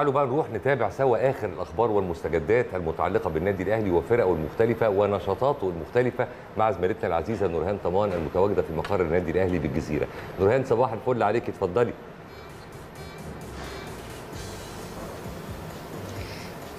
تعالوا بقى نروح نتابع سوا آخر الأخبار والمستجدات المتعلقة بالنادي الأهلي وفرقه المختلفة ونشاطاته المختلفة مع زميلتنا العزيزة نورهان طمان المتواجدة في مقر النادي الأهلي بالجزيرة. نورهان صباح الفل عليك اتفضلي.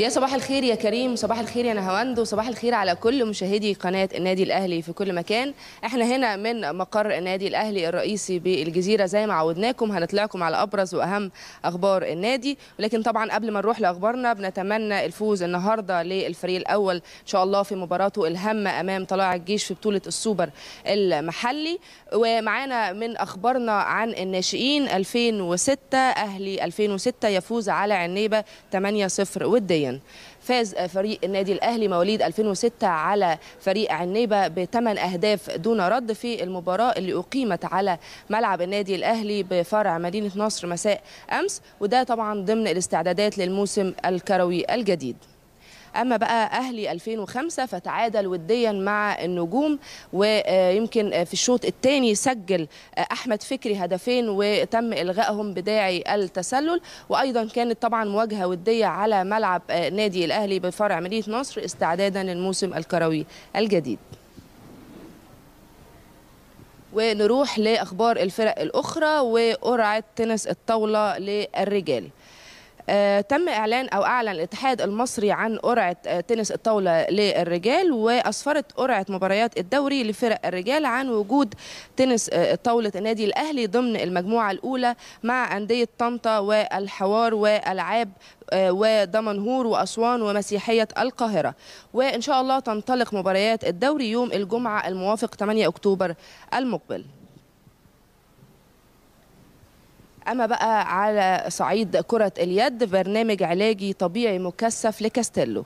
يا صباح الخير يا كريم صباح الخير يا نهاوند وصباح الخير على كل مشاهدي قناة النادي الأهلي في كل مكان. إحنا هنا من مقر النادي الأهلي الرئيسي بالجزيرة زي ما عودناكم هنطلعكم على أبرز وأهم أخبار النادي. ولكن طبعا قبل ما نروح لأخبارنا بنتمنى الفوز النهاردة للفريق الأول إن شاء الله في مباراته الهامة أمام طلائع الجيش في بطولة السوبر المحلي. ومعانا من أخبارنا عن الناشئين 2006 أهلي 2006 يفوز على عنيبة 8-0 وديا. فاز فريق النادي الأهلي مواليد 2006 على فريق عنيبة بثمان أهداف دون رد في المباراة اللي أقيمت على ملعب النادي الأهلي بفرع مدينة نصر مساء أمس وده طبعا ضمن الاستعدادات للموسم الكروي الجديد. أما بقى أهلي 2005 فتعادل وديا مع النجوم ويمكن في الشوط الثاني سجل أحمد فكري هدفين وتم إلغائهم بداعي التسلل. وأيضا كانت طبعا مواجهة ودية على ملعب نادي الأهلي بفرع مدينة نصر استعدادا للموسم الكروي الجديد. ونروح لأخبار الفرق الأخرى وقرعة تنس الطاولة للرجال. تم إعلان أو أعلن الاتحاد المصري عن قرعة آه تنس الطاولة للرجال وأسفرت قرعة مباريات الدوري لفرق الرجال عن وجود تنس آه طاولة النادي الأهلي ضمن المجموعة الأولى مع أندية طنطا والحوار والعاب ودمنهور وأسوان ومسيحية القاهرة. وإن شاء الله تنطلق مباريات الدوري يوم الجمعة الموافق 8 أكتوبر المقبل. أما بقى على صعيد كرة اليد برنامج علاجي طبيعي مكثف لكاستيلو.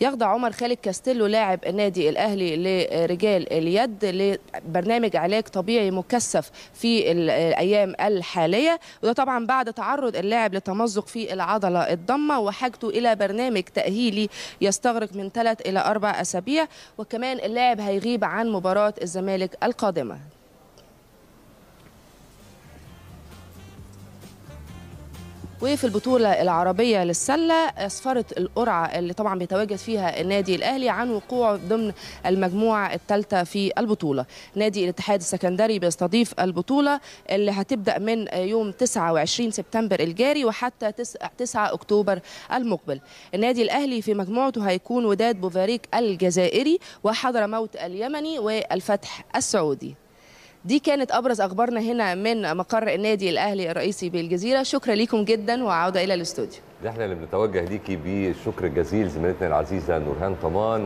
يخضع عمر خالد كاستيلو لاعب النادي الأهلي لرجال اليد لبرنامج علاج طبيعي مكثف في الأيام الحالية. وده طبعا بعد تعرض اللاعب لتمزق في العضلة الضمة وحاجته إلى برنامج تأهيلي يستغرق من ثلاث إلى أربع أسابيع. وكمان اللاعب هيغيب عن مباراة الزمالك القادمة. وفي البطولة العربية للسلة أسفرت القرعة اللي طبعا بيتواجد فيها النادي الأهلي عن وقوعه ضمن المجموعة الثالثة في البطولة. نادي الاتحاد السكندري بيستضيف البطولة اللي هتبدأ من يوم 29 سبتمبر الجاري وحتى 9 أكتوبر المقبل. النادي الأهلي في مجموعته هيكون وداد بوفاريك الجزائري وحضرموت اليمني والفتح السعودي. دي كانت أبرز أخبارنا هنا من مقر النادي الأهلي الرئيسي بالجزيرة. شكرا لكم جدا وعودة إلى الاستوديو. إحنا اللي بنتوجه ليكي بالشكر الجزيل زميلتنا العزيزة نورهان طمان.